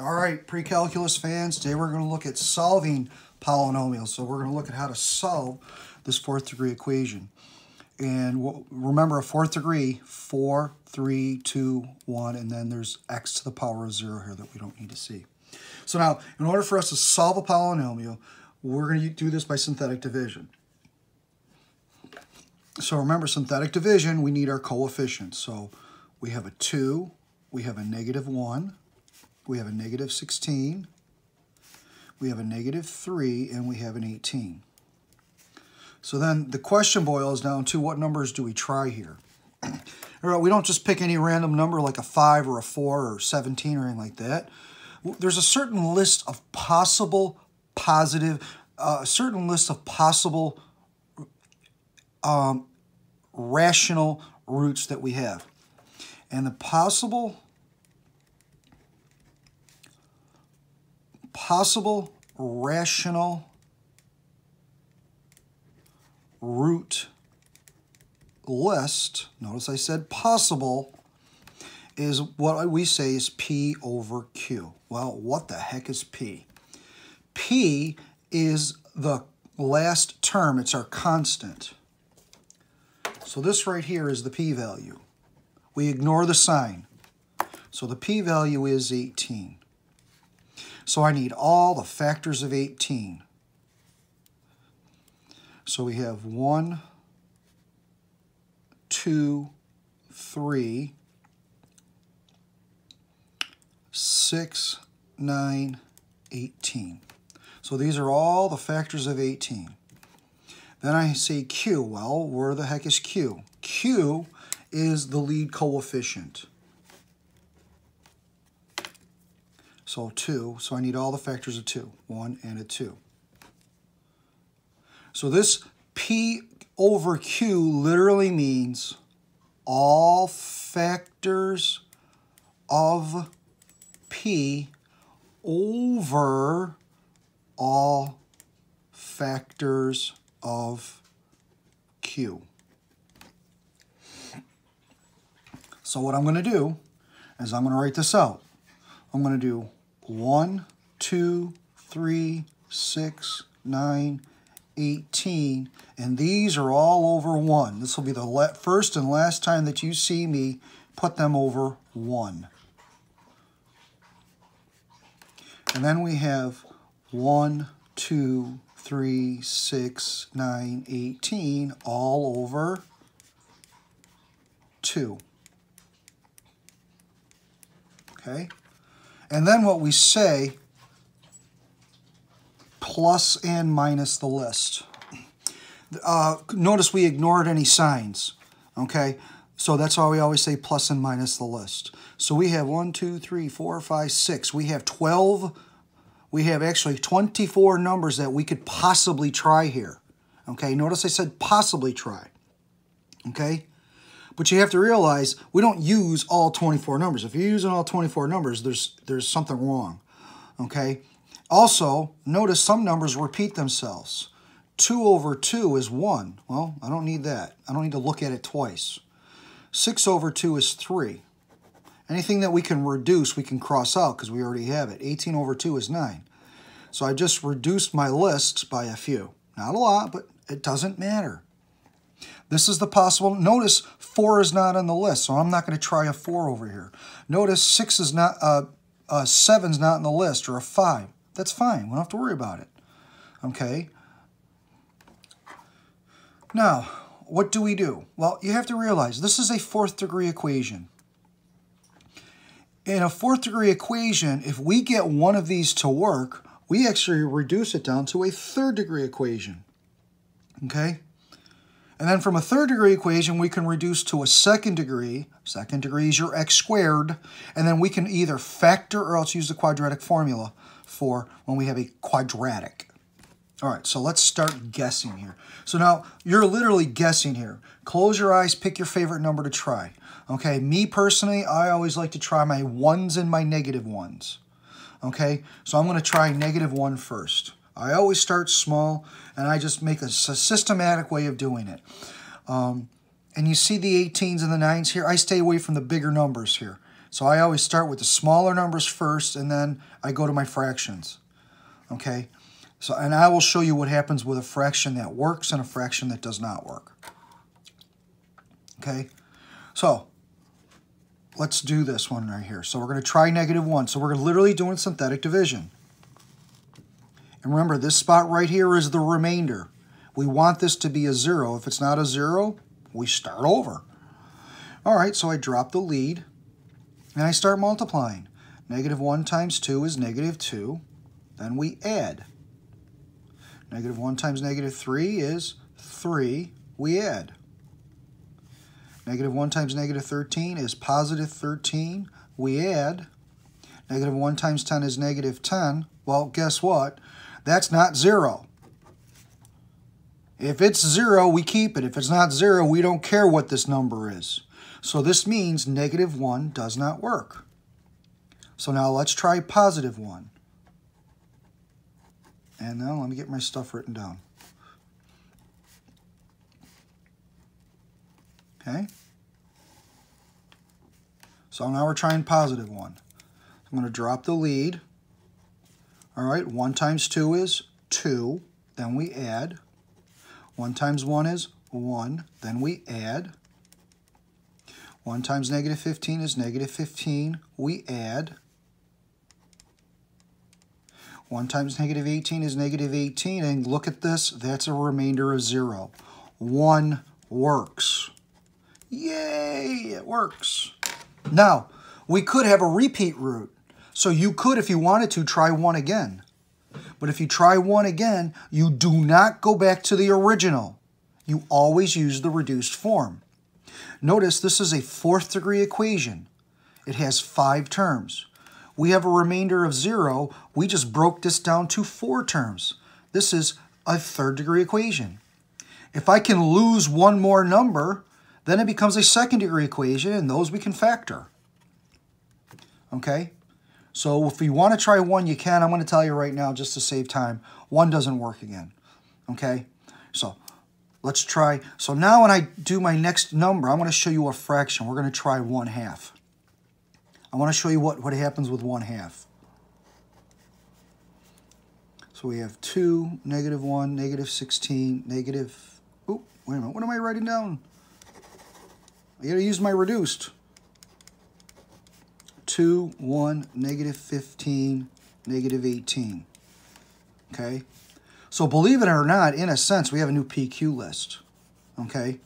All right, pre-calculus fans, today we're going to look at solving polynomials. So we're going to look at how to solve this fourth degree equation. And remember a fourth degree, 4, 3, 2, 1, and then there's x to the power of 0 here that we don't need to see. So now, in order for us to solve a polynomial, we're going to do this by synthetic division. So remember, synthetic division, we need our coefficients. So we have a 2, we have a negative 1, we have a negative 16, we have a negative 3, and we have an 18. So then the question boils down to what numbers do we try here? All right, we don't just pick any random number like a 5 or a 4 or 17 or anything like that. There's a certain list of possible positive, uh, a certain list of possible um, rational roots that we have. And the possible possible rational root list, notice I said possible, is what we say is P over Q. Well, what the heck is P? P is the last term. It's our constant. So this right here is the p-value. We ignore the sign. So the p-value is 18. So I need all the factors of 18. So we have 1, 2, 3, 6, 9, 18. So these are all the factors of 18. Then I say Q. Well, where the heck is Q? Q is the lead coefficient. So 2, so I need all the factors of 2, 1 and a 2. So this P over Q literally means all factors of P over all factors of Q. So what I'm going to do is I'm going to write this out. I'm going to do 1, 2, 3, 6, 9, 18, and these are all over 1. This will be the first and last time that you see me put them over 1. And then we have 1, 2, 3, 6, 9, 18, all over 2. Okay? And then what we say, plus and minus the list. Uh, notice we ignored any signs, okay? So that's why we always say plus and minus the list. So we have 1, 2, 3, 4, 5, 6. We have 12 we have actually 24 numbers that we could possibly try here. Okay, notice I said possibly try. Okay, but you have to realize we don't use all 24 numbers. If you're using all 24 numbers, there's, there's something wrong. Okay, also, notice some numbers repeat themselves. 2 over 2 is 1. Well, I don't need that. I don't need to look at it twice. 6 over 2 is 3. Anything that we can reduce, we can cross out because we already have it. 18 over 2 is 9. So I just reduced my list by a few. Not a lot, but it doesn't matter. This is the possible. Notice 4 is not on the list, so I'm not going to try a 4 over here. Notice 6 is not, uh, uh, 7 is not on the list, or a 5. That's fine. We don't have to worry about it. Okay? Now, what do we do? Well, you have to realize this is a fourth degree equation in a fourth degree equation, if we get one of these to work, we actually reduce it down to a third degree equation. Okay? And then from a third degree equation, we can reduce to a second degree. Second degree is your x squared. And then we can either factor or else use the quadratic formula for when we have a quadratic. All right, so let's start guessing here. So now you're literally guessing here. Close your eyes, pick your favorite number to try. Okay, me personally, I always like to try my ones and my negative ones. Okay, so I'm going to try negative one first. I always start small, and I just make a, systematic way of doing it. Um, and you see the 18s and the 9s here? I stay away from the bigger numbers here So I always start with the smaller numbers first, and then I go to my fractions. Okay? So, and I will show you what happens with a fraction that works and a fraction that does not work. Okay? So, let's do this one right here. So we're going to try negative 1. So we're literally doing synthetic division. And remember, this spot right here is the remainder. We want this to be a 0. If it's not a 0, we start over. All right, so I drop the lead, and I start multiplying. Negative 1 times 2 is negative 2. Then we add. Negative 1 times negative 3 is 3. We add. Negative 1 times negative 13 is positive 13. We add. Negative 1 times 10 is negative 10. Well, guess what? That's not 0. If it's 0, we keep it. If it's not 0, we don't care what this number is. So this means negative 1 does not work. So now let's try positive 1. And now let me get my stuff written down. Okay? So now we're trying positive 1. I'm going to drop the lead. All right, 1 times 2 is 2. Then we add. 1 times 1 is 1. Then we add. 1 times negative 15 is negative 15. We add. 1 times negative 18 is negative 18. And look at this. That's a remainder of 0. 1 works. Yay, it works. Now, we could have a repeat root. So you could, if you wanted to, try 1 again. But if you try 1 again, you do not go back to the original. You always use the reduced form. Notice this is a fourth degree equation. It has five terms. We have a remainder of 0. We just broke this down to four terms. This is a third degree equation. If I can lose one more number, then it becomes a second degree equation, and those we can factor. Okay? So if you want to try 1, you can. I'm going to tell you right now, just to save time, 1 doesn't work again. Okay? So let's try. So now when I do my next number, I'm going to show you a fraction. We're going to try 1 half. I want to show you what, what happens with 1 half. So we have 2, negative 1, negative 16, negative... Oh, wait a minute. What am I writing down? I got to use my reduced. 2, 1, negative 15, negative 18. Okay? So believe it or not, in a sense, we have a new PQ list. Okay?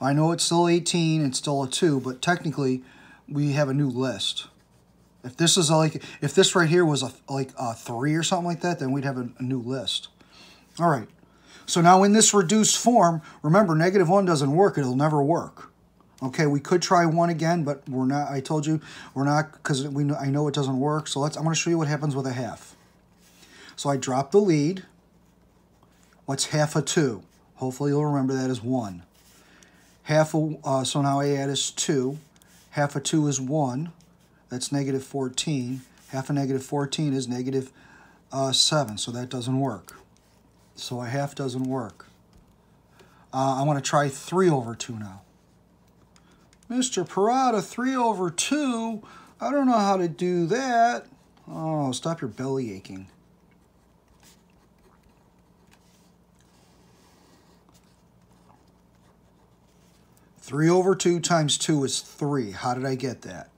I know it's still 18 and still a 2, but technically we have a new list. If this is like, if this right here was a, like a three or something like that, then we'd have a, a new list. All right. So now in this reduced form, remember, negative one doesn't work. It'll never work. Okay, we could try one again, but we're not, I told you, we're not, because we know, I know it doesn't work. So let's, I'm going to show you what happens with a half. So I drop the lead. What's half of two? Hopefully you'll remember that is one. Half of, uh, so now I add is two. Half of 2 is 1. That's negative 14. Half of negative 14 is negative, uh, 7, so that doesn't work. So a half doesn't work. Uh, I want to try 3 over 2 now. Mr. Perrotta, 3 over 2? I don't know how to do that. Oh, stop your belly aching. 3 over 2 times 2 is 3. How did I get that?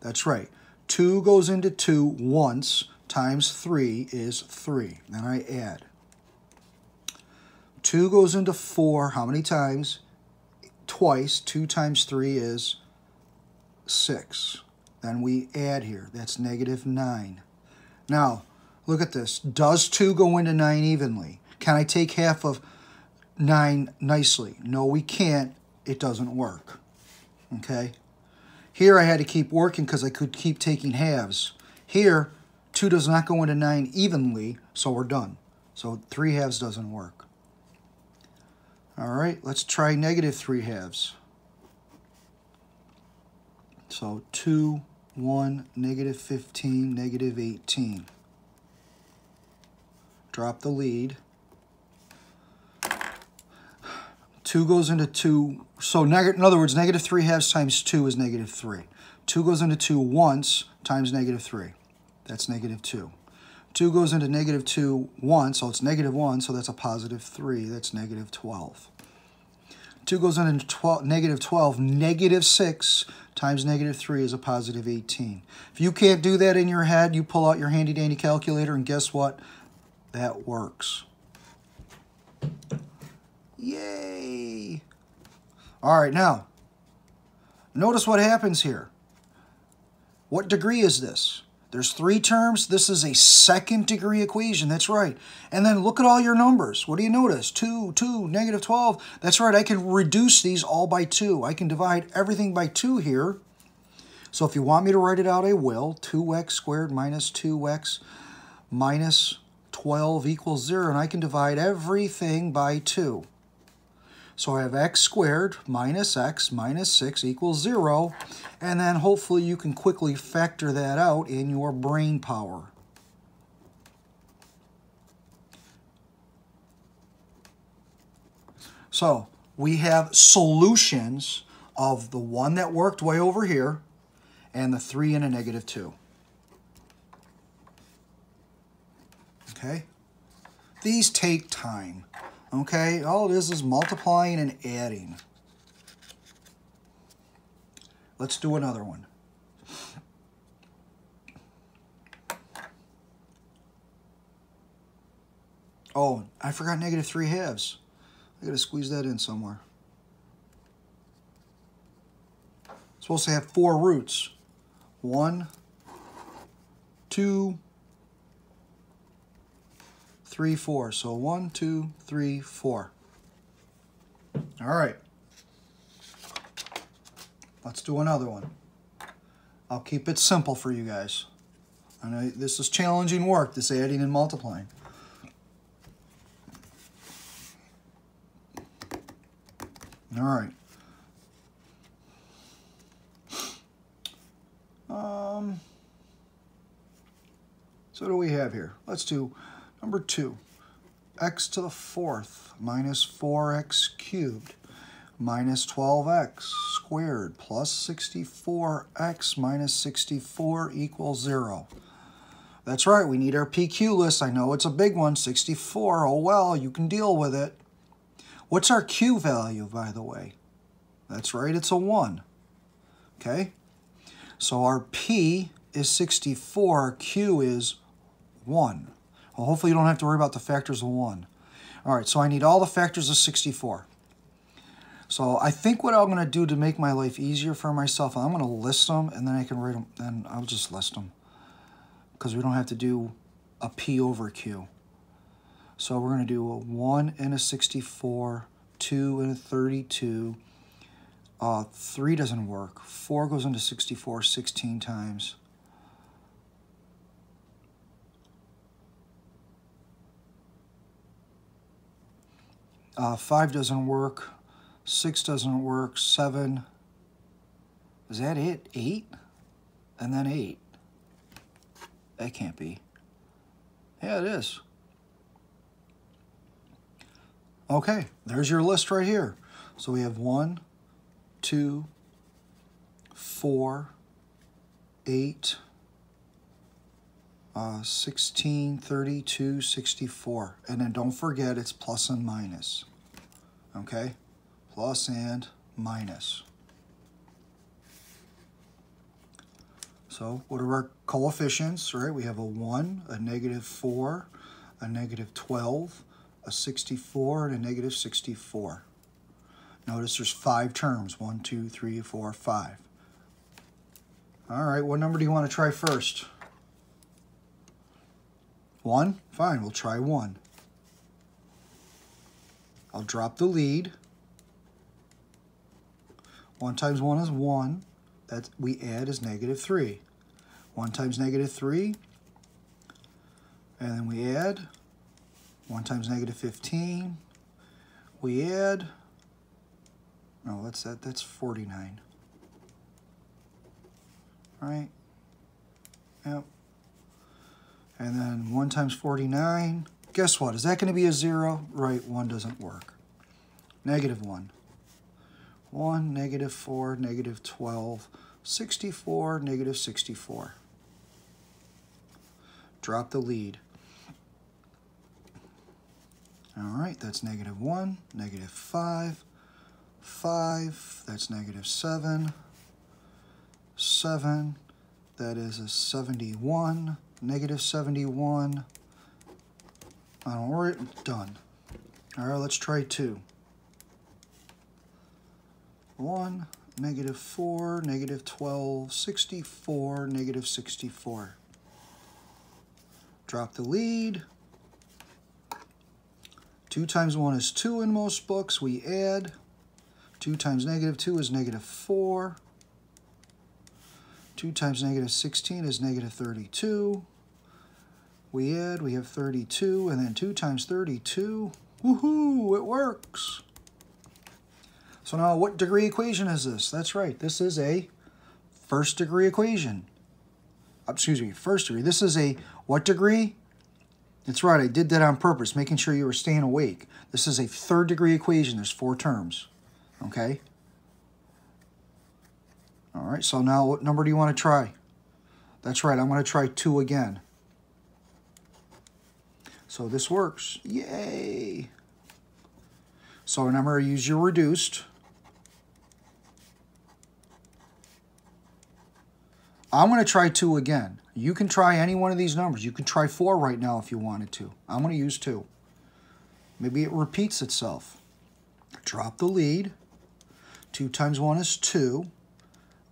That's right. 2 goes into 2 once times 3 is 3. Then I add. 2 goes into 4 how many times? Twice. 2 times 3 is 6. Then we add here. That's negative 9. Now, look at this. Does 2 go into 9 evenly? Can I take half of 9 nicely? No, we can't it doesn't work. Okay? Here I had to keep working because I could keep taking halves. Here, 2 does not go into 9 evenly, so we're done. So 3 halves doesn't work. All right, let's try negative 3 halves. So 2, 1, negative 15, negative 18. Drop the lead. 2 goes into 2. So in other words, negative 3 halves times 2 is negative 3. 2 goes into 2 once times negative 3. That's negative 2. 2 goes into negative 2 once, so it's negative 1, so that's a positive 3. That's negative 12. 2 goes into 12, negative 12. Negative 6 times negative 3 is a positive 18. If you can't do that in your head, you pull out your handy-dandy calculator, and guess what? That works. Yay! All right, now, notice what happens here. What degree is this? There's three terms. This is a second degree equation. That's right. And then look at all your numbers. What do you notice? 2, 2, negative 12. That's right. I can reduce these all by 2. I can divide everything by 2 here. So if you want me to write it out, I will. 2x squared minus 2x minus 12 equals 0. And I can divide everything by 2. So I have x squared minus x minus 6 equals 0. And then hopefully you can quickly factor that out in your brain power. So we have solutions of the one that worked way over here and the 3 and a negative 2. Okay? These take time. Okay, all it is is multiplying and adding. Let's do another one. Oh, I forgot negative 3 halves. I gotta squeeze that in somewhere. supposed to have four roots. One, two, three, four. So one, two, three, four. All right. Let's do another one. I'll keep it simple for you guys. I know this is challenging work, this adding and multiplying. All right. Um, so what do we have here? Let's do Number 2, x to the fourth minus 4x cubed minus 12x squared plus 64x minus 64 equals 0. That's right, we need our PQ list. I know it's a big one, 64. Oh well, you can deal with it. What's our Q value, by the way? That's right, it's a 1. Okay? So our P is 64, our Q is 1. Well, hopefully you don't have to worry about the factors of 1. All right, so I need all the factors of 64. So I think what I'm going to do to make my life easier for myself, I'm going to list them, and then I can write them, and I'll just list them. Because we don't have to do a P over Q. So we're going to do a 1 and a 64, 2 and a 32. Uh, 3 doesn't work. 4 goes into 64 16 times. Uh, 5 doesn't work. 6 doesn't work. 7. Is that it? 8? And then 8. That can't be. Yeah, it is. Okay, there's your list right here. So we have 1, 2, 4, 8, uh, 16, 32, 64. And then don't forget it's plus and minus okay? Plus and minus. So what are our coefficients, right? We have a 1, a negative 4, a negative 12, a 64, and a negative 64. Notice there's five terms. One, two, three, four, five. All right, what number do you want to try first? 1? Fine, we'll try 1. I'll drop the lead. 1 times 1 is 1. That we add is negative 3. 1 times negative 3. And then we add 1 times negative 15. We add, no, that's that, that's 49. Right? Yep. And then 1 times 49 Guess what? Is that going to be a 0? Right, 1 doesn't work. Negative 1. 1, negative 4, negative 12, 64, negative 64. Drop the lead. All right, that's negative 1, negative 5, 5, that's negative 7, 7, that is a 71, negative 71. I don't worry, done. All right, let's try 2. 1, negative 4, negative 12, 64, negative 64. Drop the lead. 2 times 1 is 2 in most books. We add. 2 times negative 2 is negative 4. 2 times negative 16 is negative 32. We add, we have 32, and then 2 times 32, woohoo, it works. So now what degree equation is this? That's right, this is a first degree equation. Uh, excuse me, first degree. This is a what degree? That's right, I did that on purpose, making sure you were staying awake. This is a third degree equation. There's four terms, okay? All right, so now what number do you want to try? That's right, I'm going to try 2 again. So this works. Yay! So remember, use your reduced. I'm going to try 2 again. You can try any one of these numbers. You can try 4 right now if you wanted to. I'm to use 2. Maybe it repeats itself. Drop the lead. 2 times 1 is 2.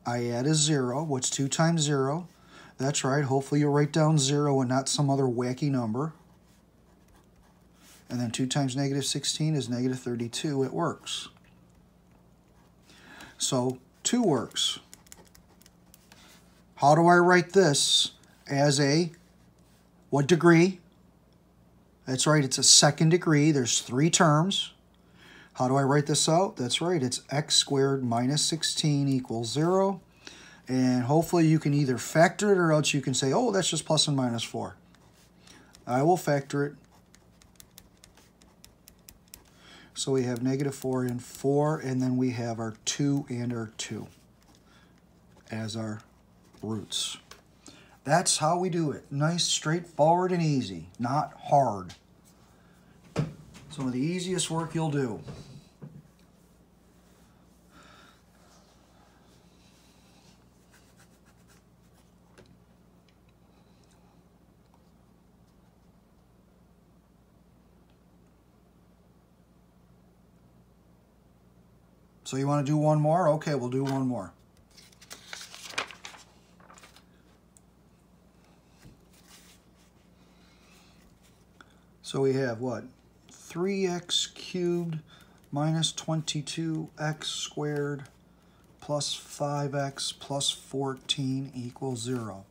I add a 0. What's 2 times 0? That's right. Hopefully you'll write down 0 and not some other wacky number. And then 2 times negative 16 is negative 32. It works. So 2 works. How do I write this as a what degree? That's right, it's a second degree. There's three terms. How do I write this out? That's right, it's x squared minus 16 equals 0. And hopefully you can either factor it or else you can say, oh, that's just plus and minus 4. I will factor it. So we have negative 4 and 4, and then we have our 2 and our 2 as our roots. That's how we do it. Nice, straightforward, and easy. Not hard. Some of the easiest work you'll do. So you want to do one more? Okay, we'll do one more. So we have what? 3x cubed minus 22x squared plus 5x plus 14 equals 0.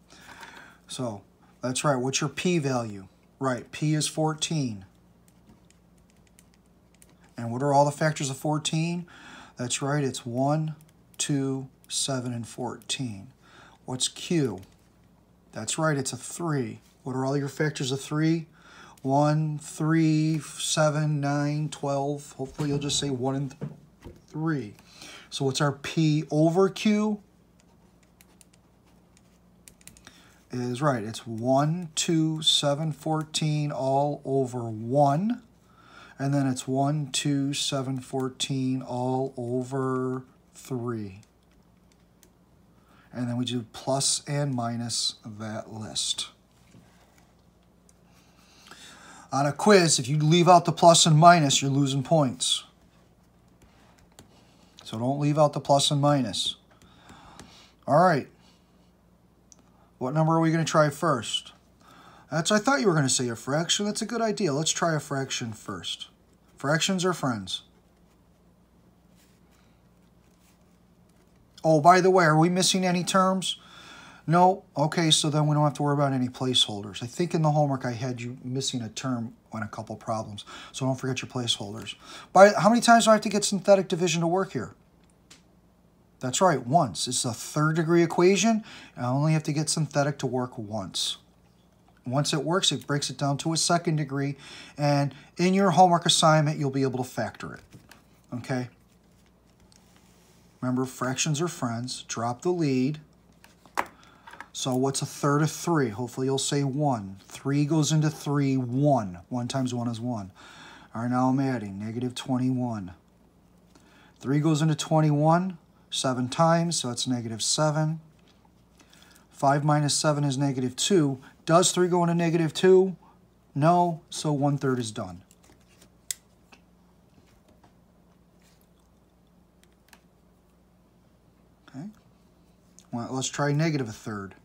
So that's right. What's your p-value? Right, p is 14. And what are all the factors of 14? That's right, it's 1, 2, 7, and 14. What's Q? That's right, it's a 3. What are all your factors of 3? 1, 3, 7, 9, 12. Hopefully you'll just say 1 and 3. So what's our P over Q? Is right, it's 1, 2, 7, 14 all over 1 and then it's 1, 2, 7, 14 all over 3. And then we do plus and minus that list. On a quiz, if you leave out the plus and minus, you're losing points. So don't leave out the plus and minus. All right. What number are we going to try first? That's, I thought you were going to say a fraction. That's a good idea. Let's try a fraction first. Fractions are friends. Oh, by the way, are we missing any terms? No? Okay, so then we don't have to worry about any placeholders. I think in the homework I had you missing a term on a couple problems, so don't forget your placeholders. By How many times do I have to get synthetic division to work here? That's right, once. It's a third degree equation. I only have to get synthetic to work once. Once it works, it breaks it down to a second degree, and in your homework assignment, you'll be able to factor it, okay? Remember, fractions are friends. Drop the lead. So what's a third of 3? Hopefully you'll say 1. 3 goes into 3, 1. 1 times 1 is 1. All right, now I'm adding negative 21. 3 goes into 21 7 times, so it's negative 7. 5 minus 7 is negative 2. Does 3 go into negative 2? No, so 1 third is done. Okay. Well, let's try negative a third.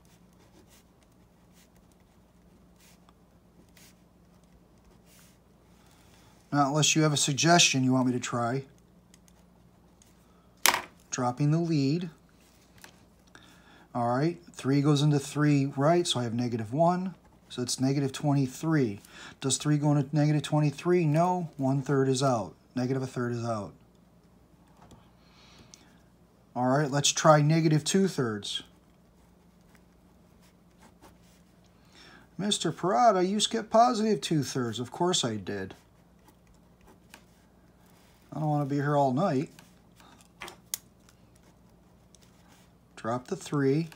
Now, unless you have a suggestion you want me to try. Dropping the lead. All right, 3 goes into 3 right, so I have negative 1. So it's negative 23. Does 3 go into negative 23? No, 1 third is out. Negative a third is out. All right, let's try negative 2 thirds. Mr. Perrotta, you skipped positive 2 thirds. Of course I did. I don't want to be here all night. Drop the 3.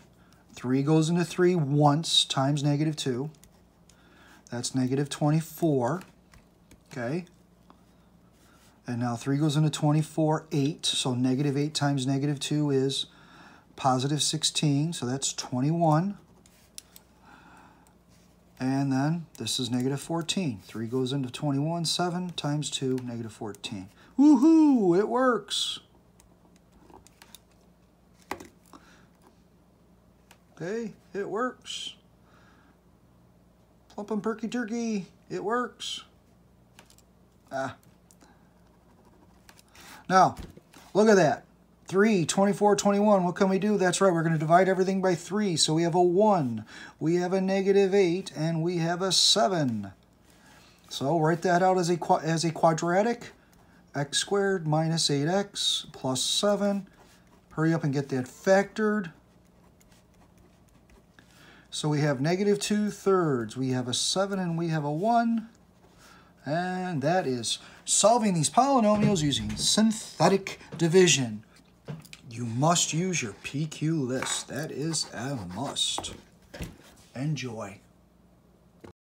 3 goes into 3 once times negative 2. That's negative 24. Okay. And now 3 goes into 24, 8. So negative 8 times negative 2 is positive 16. So that's 21. And then this is negative 14. 3 goes into 21, 7 times 2, negative 14. Woohoo! It works! Okay, it works. Plump and perky turkey, it works. Ah. Now, look at that. 3, 24, 21. What can we do? That's right, we're going to divide everything by 3. So we have a 1, we have a negative 8, and we have a 7. So write that out as a, as a quadratic. x squared minus 8x plus 7. Hurry up and get that factored. So we have negative 2 thirds. We have a 7 and we have a 1. And that is solving these polynomials using synthetic division. You must use your PQ list. That is a must. Enjoy.